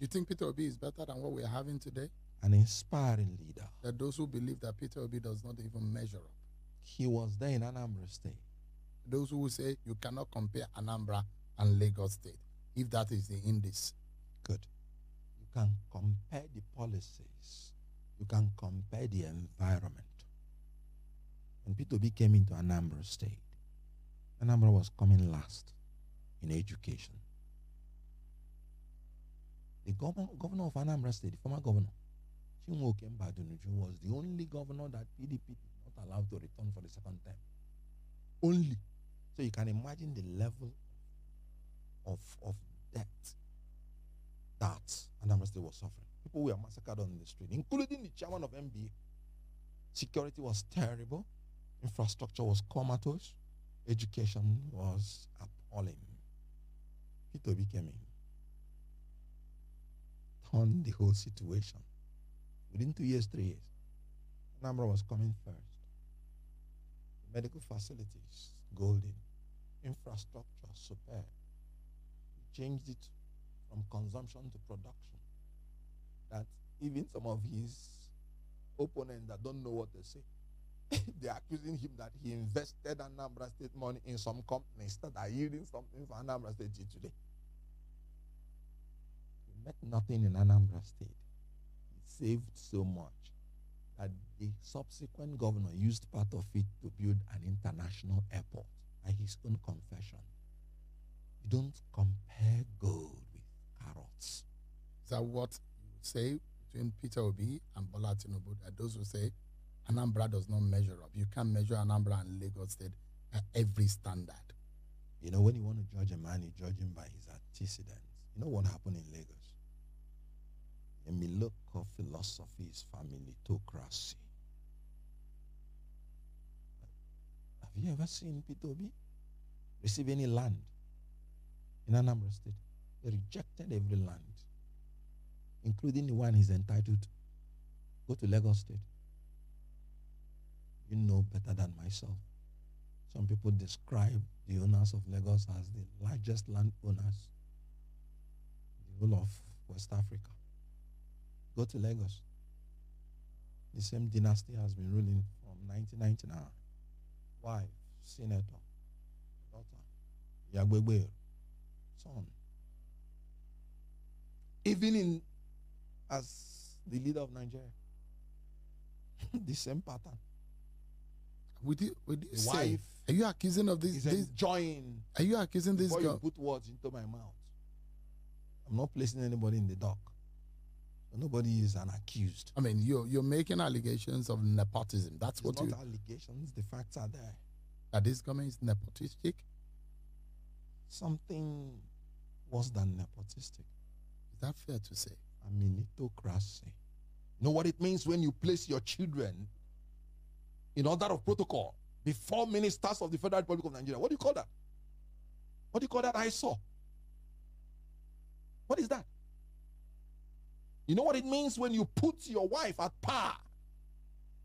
You think Peter Obi is better than what we're having today? An inspiring leader. That those who believe that Peter Obi does not even measure up. He was there in Anambra State. Those who say you cannot compare Anambra and Lagos State, if that is the indice. Good. You can compare the policies. You can compare the environment. When Peter Obi came into Anambra State, Anambra was coming last in education. The governor, governor of Anambra State, the former governor, Chinwoke Mbadinuju, was the only governor that PDP did not allow to return for the second time. Only. So you can imagine the level of, of debt that Anambra State was suffering. People were massacred on the street, including the chairman of NBA. Security was terrible. Infrastructure was comatose. Education was appalling. Peter became. Turned the whole situation. Within two years, three years, Anambra was coming first. The medical facilities, golden. Infrastructure, superb. He changed it from consumption to production. That even some of his opponents that don't know what they say, they're accusing him that he invested Anambra State money in some companies that are yielding something for Anambra State today. Met nothing in Anambra State. He saved so much that the subsequent governor used part of it to build an international airport by his own confession. You don't compare gold with carrots. Is that what you would say between Peter Obi and Bola Tinubu? That those who say Anambra does not measure up. You can't measure Anambra and Lagos State at every standard. You know, when you want to judge a man, you judge him by his antecedents. You know what happened in Lagos? Emilokan philosophy is familitocracy. Have you ever seen Peter receive any land in Anambra State? They rejected every land, including the one he's entitled to. Go to Lagos State. You know better than myself. Some people describe the owners of Lagos as the largest landowners in the whole of West Africa. Go to Lagos. The same dynasty has been ruling from 1999. Wife, senator, daughter, Yagbegbe, son. Even in as the leader of Nigeria, the same pattern. Would you, would you say, wife are you accusing of this? is this enjoying are you accusing this girl? you put words into my mouth. I'm not placing anybody in the dock. Nobody is an accused. I mean, you're you're making allegations of nepotism. That's It's what not you allegations. The facts are there. that this government is nepotistic. Something worse than nepotistic. Is that fair to say? A meritocracy. You know what it means when you place your children in order of protocol before ministers of the Federal Republic of Nigeria? What do you call that? What do you call that? I saw. What is that? You know what it means when you put your wife at par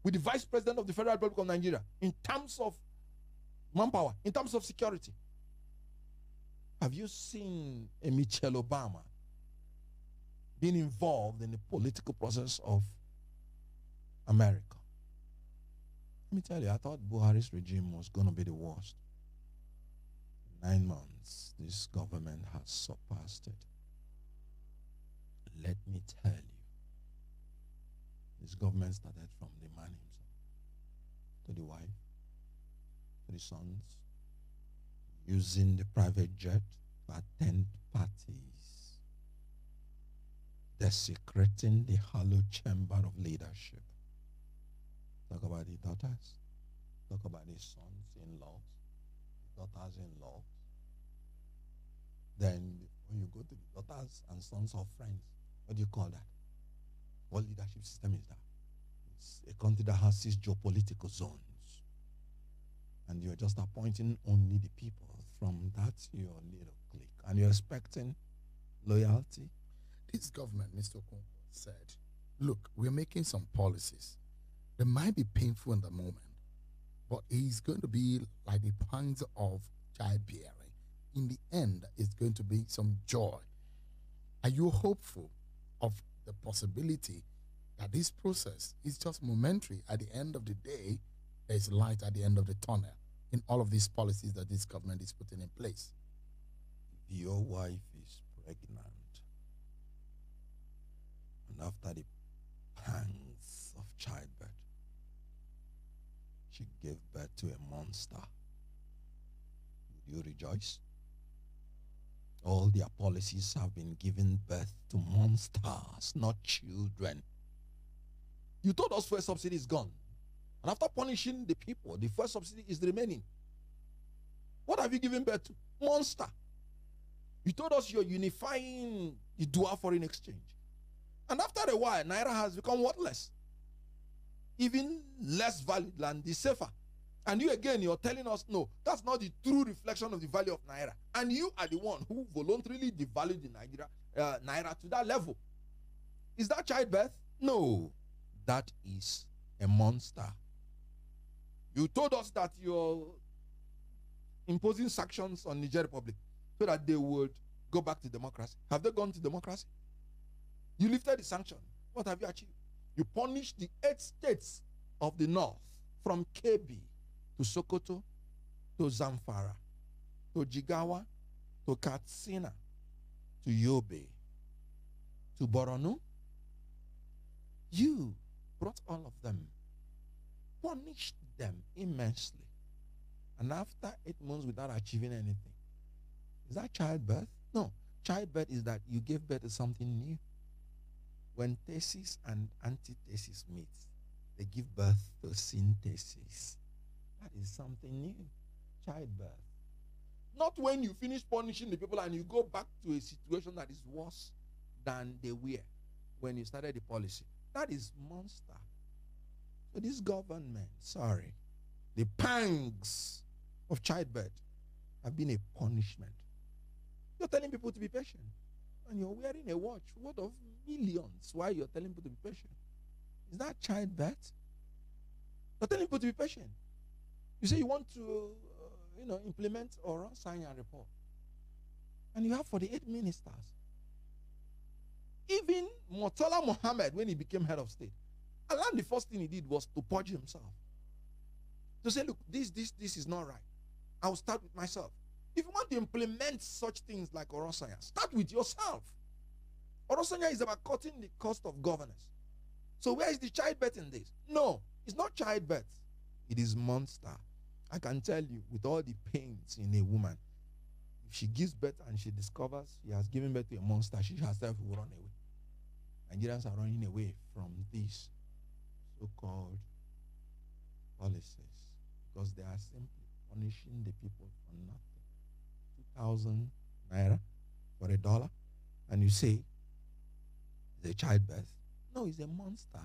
with the vice president of the Federal Republic of Nigeria in terms of manpower, in terms of security? Have you seen a Michelle Obama being involved in the political process of America? Let me tell you, I thought Buhari's regime was going to be the worst. Nine months, this government has surpassed it. Let me tell you, this government started from the man himself to the wife, to the sons, using the private jet to attend parties, desecrating the hollow chamber of leadership. Talk about the daughters, talk about the sons in laws, daughters in laws. Then when you go to the daughters and sons of friends, what do you call that? What leadership system is that? It's a country that has six geopolitical zones. And you're just appointing only the people from that your little clique. And you're expecting loyalty. This government, Mr. Okonkwo, said, look, we're making some policies. They might be painful in the moment, but it's going to be like the pangs of childbearing. In the end, it's going to be some joy. Are you hopeful of the possibility that this process is just momentary. At the end of the day, there's light at the end of the tunnel in all of these policies that this government is putting in place. Your wife is pregnant, and after the pangs of childbirth, she gave birth to a monster, would you rejoice? All their policies have been giving birth to monsters, not children. You told us first subsidy is gone. And after punishing the people, the first subsidy is remaining. What have you given birth to? Monster. You told us you're unifying the dual foreign exchange. And after a while, Naira has become worthless. Even less valid than the CFA. And you again, you're telling us, no, that's not the true reflection of the value of Naira. And you are the one who voluntarily devalued the Nigeria, uh, Naira to that level. Is that childbirth? No. That is a monster. You told us that you're imposing sanctions on Niger Republic so that they would go back to democracy. Have they gone to democracy? You lifted the sanction. What have you achieved? You punished the eight states of the north from Kebbi to Sokoto to Zamfara to Jigawa to Katsina to Yobe to Boronu. You brought all of them, punished them immensely. And after eight months without achieving anything, is that childbirth? No. Childbirth is that you give birth to something new. When thesis and antithesis meet, they give birth to synthesis. That is something new. Childbirth. Not when you finish punishing the people and you go back to a situation that is worse than they were when you started the policy. That is monster. So this government, sorry, the pangs of childbirth have been a punishment. You're telling people to be patient. And you're wearing a watch worth of millions while you're telling people to be patient. Is that childbirth? You're telling people to be patient. You say you want to, uh, you know, implement Oronsaye report. And you have 48 ministers. Even Murtala Mohammed, when he became head of state, Allah, the first thing he did was to purge himself. To say, look, this, this, this is not right. I will start with myself. If you want to implement such things like Oronsaye, start with yourself. Oronsaye is about cutting the cost of governance. So where is the childbirth in this? No, it's not childbirth. It is monster. I can tell you, with all the pains in a woman, if she gives birth and she discovers she has given birth to a monster, she herself will run away. Nigerians are running away from these so-called policies because they are simply punishing the people for nothing. 2,000 naira for a dollar, and you say it's a childbirth. No, it's a monster.